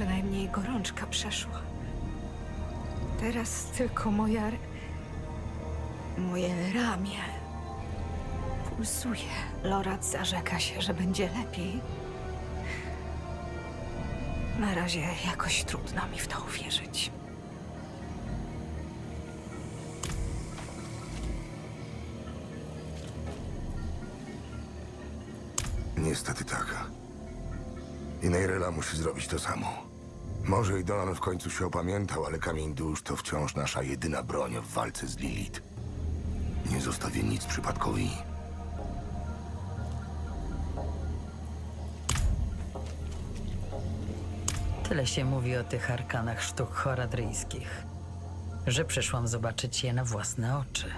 przynajmniej gorączka przeszła. Teraz tylko moja. moje ramię pulsuje. Lorat zarzeka się, że będzie lepiej. Na razie jakoś trudno mi w to uwierzyć. Niestety tak. I Neirela musi zrobić to samo. Może i Donan w końcu się opamiętał, ale kamień dusz to wciąż nasza jedyna broń w walce z Lilith. Nie zostawię nic przypadkowi. Tyle się mówi o tych arkanach sztuk horadryjskich, że przyszłam zobaczyć je na własne oczy.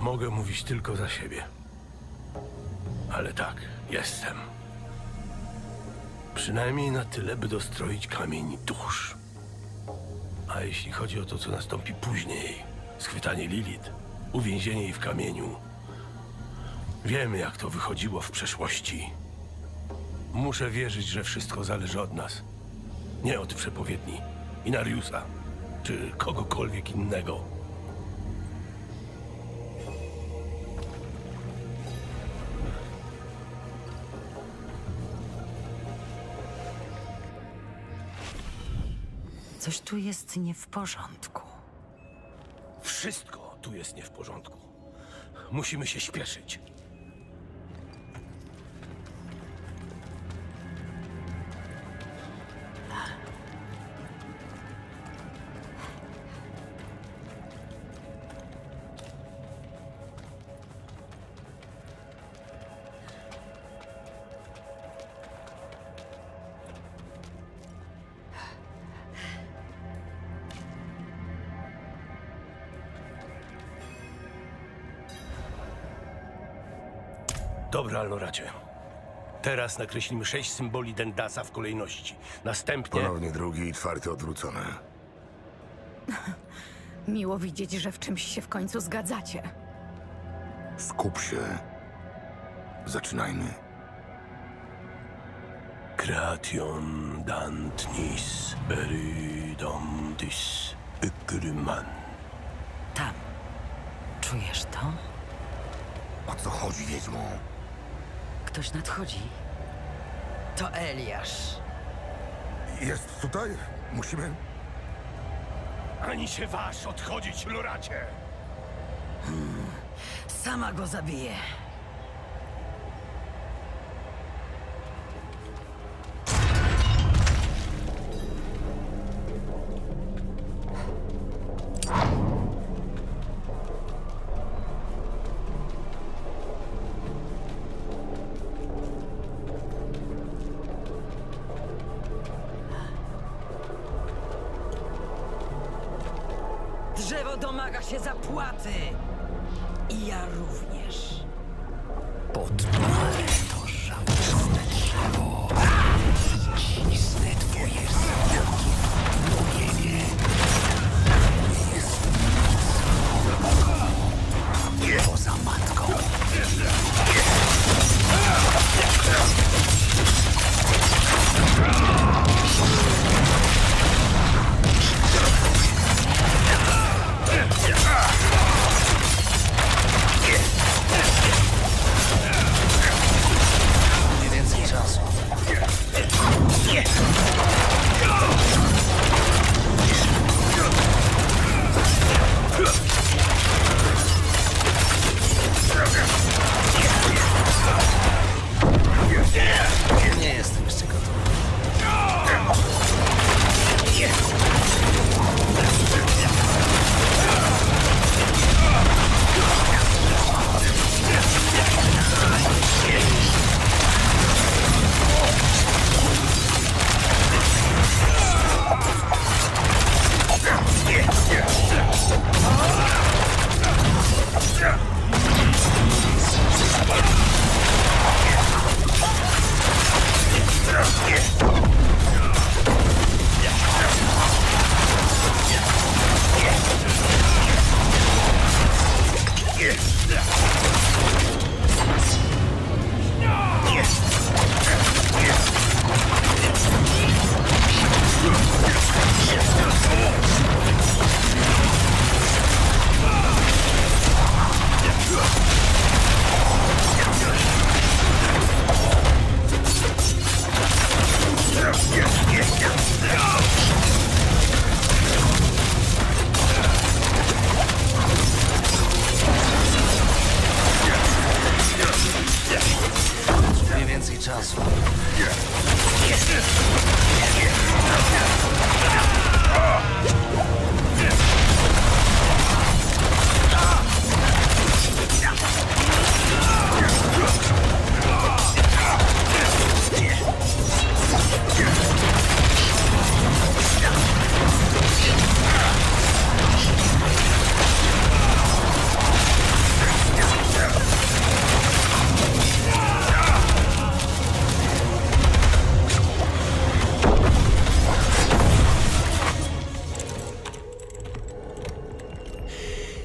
Mogę mówić tylko za siebie. Ale tak, jestem. Przynajmniej na tyle, by dostroić kamień dusz. A jeśli chodzi o to, co nastąpi później, schwytanie Lilith, uwięzienie jej w kamieniu, wiemy, jak to wychodziło w przeszłości. Muszę wierzyć, że wszystko zależy od nas. Nie od przepowiedni, Inariusa, czy kogokolwiek innego. Coś tu jest nie w porządku. Wszystko tu jest nie w porządku. Musimy się śpieszyć. Dobra, Loracie. Teraz nakreślimy sześć symboli Dendasa w kolejności. Następnie... Ponownie drugi i czwarty odwrócone. Miło widzieć, że w czymś się w końcu zgadzacie. Skup się. Zaczynajmy. Creation Dantnis Beridontis Ykryman. Tam. Czujesz to? O co chodzi, Wiedźmo? Ktoś nadchodzi. To Eliasz. Jest tutaj? Musimy... Ani się waż odchodzić, Loracie! Sama go zabiję. Domaga się zapłaty. I ja również.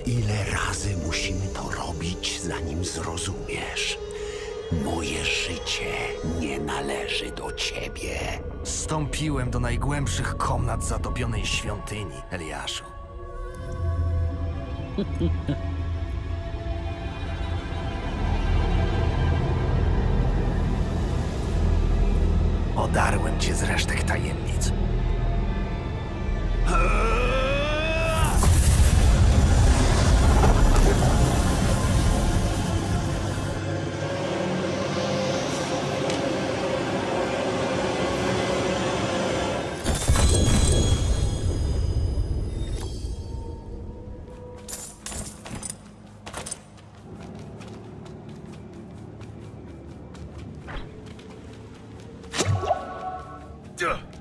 Ile razy musimy to robić, zanim zrozumiesz? Moje życie nie należy do ciebie. Stąpiłem do najgłębszych komnat zatopionej świątyni, Eliaszu. Odarłem cię z resztek tajemnic. 进。